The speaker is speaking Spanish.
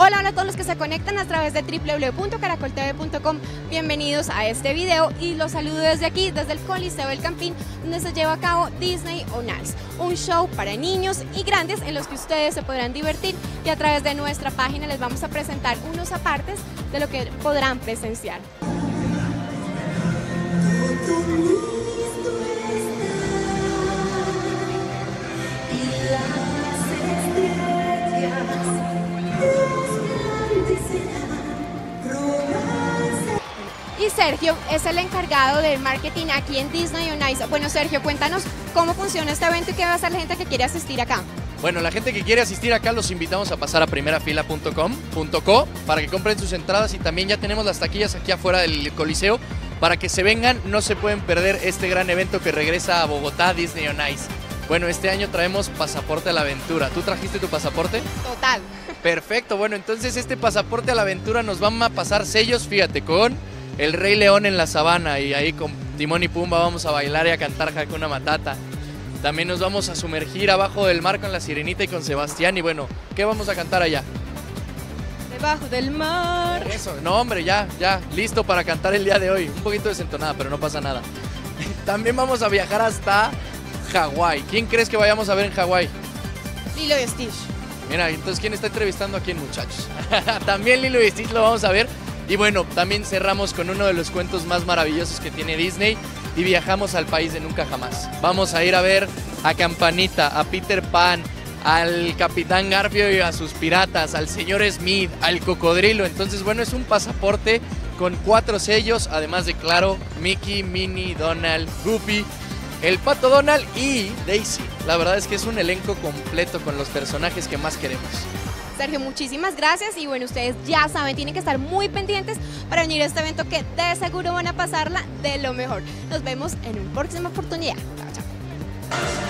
Hola, hola a todos los que se conectan a través de www.caracoltv.com. Bienvenidos a este video y los saludo desde aquí, desde el Coliseo del Campín, donde se lleva a cabo Disney on Ice, un show para niños y grandes en los que ustedes se podrán divertir y a través de nuestra página les vamos a presentar unos apartes de lo que podrán presenciar. Y Sergio es el encargado del marketing aquí en Disney on Ice. Bueno, Sergio, cuéntanos cómo funciona este evento y qué va a hacer la gente que quiere asistir acá. Bueno, la gente que quiere asistir acá los invitamos a pasar a primerafila.com.co para que compren sus entradas y también ya tenemos las taquillas aquí afuera del Coliseo para que se vengan, no se pueden perder este gran evento que regresa a Bogotá Disney on Ice. Bueno, este año traemos pasaporte a la aventura. ¿Tú trajiste tu pasaporte? Total. Perfecto, bueno, entonces este pasaporte a la aventura nos van a pasar sellos, fíjate, con el Rey León en la sabana y ahí con Timón y Pumba vamos a bailar y a cantar Hakuna Matata. También nos vamos a sumergir abajo del mar con la sirenita y con Sebastián y bueno, ¿qué vamos a cantar allá? Debajo del mar. Eso, no hombre, ya, ya, listo para cantar el día de hoy. Un poquito desentonada, pero no pasa nada. También vamos a viajar hasta Hawái. ¿Quién crees que vayamos a ver en Hawái? Lilo y Stitch. Mira, entonces, ¿quién está entrevistando a quién, muchachos? también Lilo y Stitch lo vamos a ver. Y bueno, también cerramos con uno de los cuentos más maravillosos que tiene Disney y viajamos al país de nunca jamás. Vamos a ir a ver a Campanita, a Peter Pan, al Capitán Garfio y a sus piratas, al señor Smith, al cocodrilo. Entonces, bueno, es un pasaporte con cuatro sellos, además de, claro, Mickey, Minnie, Donald, Goofy, el Pato Donald y Daisy. La verdad es que es un elenco completo con los personajes que más queremos. Sergio, muchísimas gracias y bueno, ustedes ya saben, tienen que estar muy pendientes para venir a este evento que de seguro van a pasarla de lo mejor. Nos vemos en una próxima oportunidad. Chao, chao.